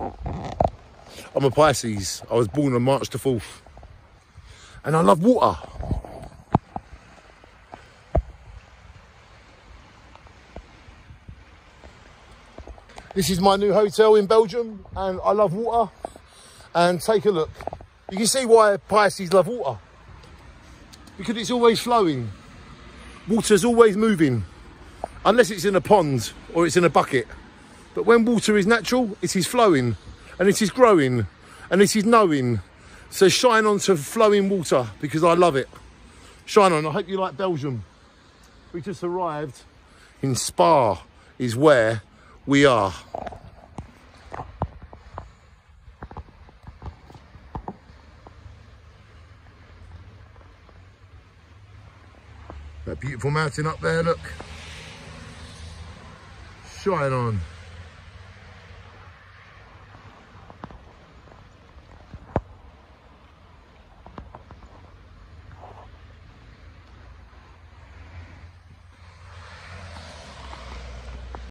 I'm a Pisces. I was born on March the 4th. And I love water. This is my new hotel in Belgium and I love water. And take a look. You can see why Pisces love water. Because it's always flowing. Water's always moving. Unless it's in a pond or it's in a bucket. But when water is natural, it is flowing and it is growing and it is knowing. So shine on to flowing water because I love it. Shine on. I hope you like Belgium. We just arrived in Spa is where we are. That beautiful mountain up there, look. Shine on.